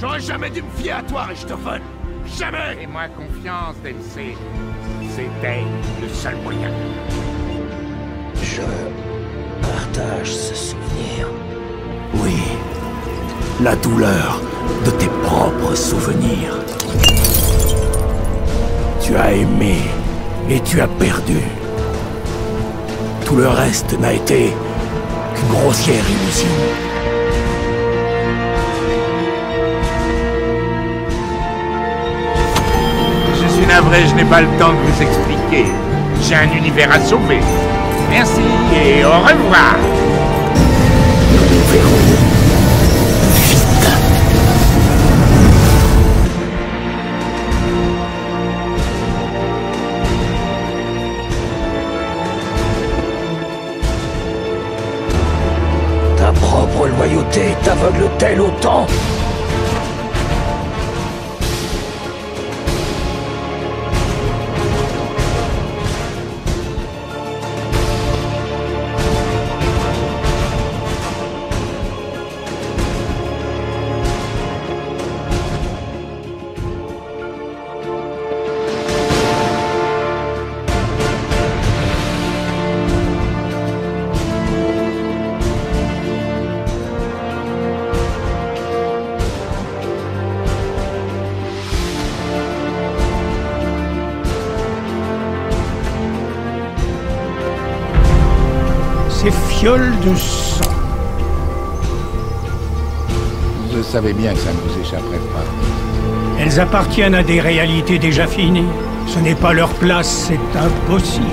J'aurais jamais dû me fier à toi, Richthofen Jamais Fais-moi confiance, DLC. C'était le seul moyen. Je partage ce souvenir. Oui, la douleur de tes propres souvenirs. Tu as aimé et tu as perdu. Tout le reste n'a été qu'une grossière illusion. Navré, je n'ai pas le temps de vous expliquer. J'ai un univers à sauver. Merci et au revoir. Ta propre loyauté t'aveugle-t-elle autant? Fioles de sang. Je savais bien que ça ne vous échapperait pas. Elles appartiennent à des réalités déjà finies. Ce n'est pas leur place, c'est impossible.